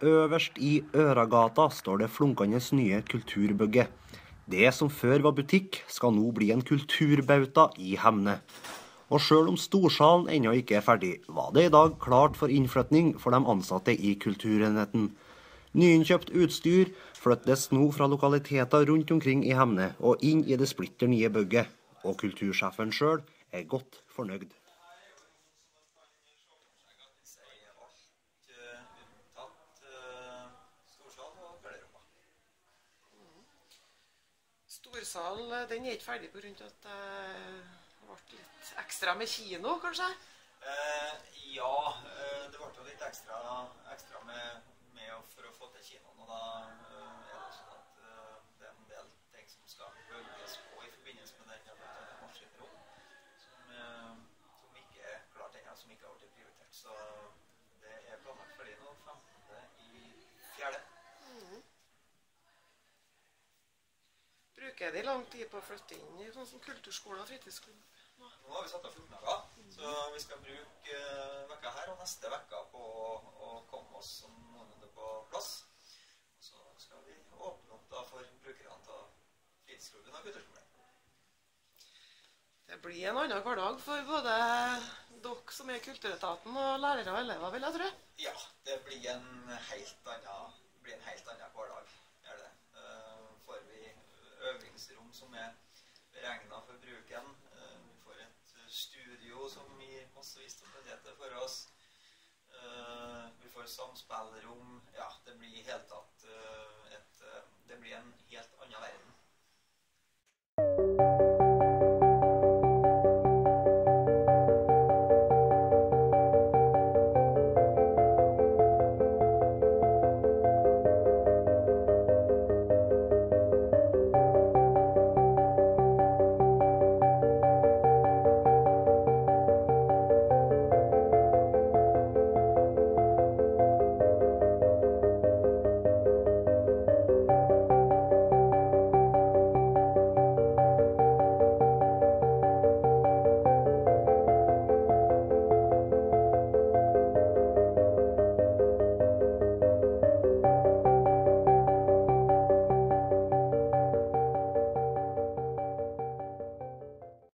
Øverst i Øragata står det flunkende nye kulturbygget. Det som før var butikk, skal nå bli en kulturbauta i Hemne. Og sjøl om storsalen ennå ikke er ferdig, var det i dag klart for innflytning for de ansatte i Kulturenheten. Nyinnkjøpt utstyr flyttes nå fra lokaliteter rundt omkring i Hemne og inn i det splitter nye bygget. Og kultursjefen sjøl er godt fornøyd. Storsal den er ikke ferdig pga. at det ble litt ekstra med kino, kanskje? Eh, ja, eh, det ble jo litt ekstra, ekstra med, med, for å få til kinoen. Og da eh, er det sånn at eh, det er en del ting som skal bygges på i forbindelse med den. Det er et maskinrom som, eh, som ikke er klart ennå, som ikke har blitt prioritert. Så det er planlagt ferdig nå 15. i fjerde. Bruker de lang tid på å flytte inn i sånn som kulturskole og fritidsklubb? Nå har vi satt av 14 dager, så vi skal bruke eh, vekka her og neste vekka på å, å komme oss sånn noenlunde på plass. Og så skal vi åpne opp da for brukerne av fritidsklubben og kulturskolen. Det blir en annen hverdag for både dere som er i Kulturetaten og lærere og elever, vil jeg tro. Ja, det blir en helt annen, blir en helt annen hverdag. Er det. Eh, får vi øvingsrom som er beregna for bruken. Eh, vi får et studio som gir massevis av muligheter for oss. Eh, vi får samspillrom. Ja, det blir i hele tatt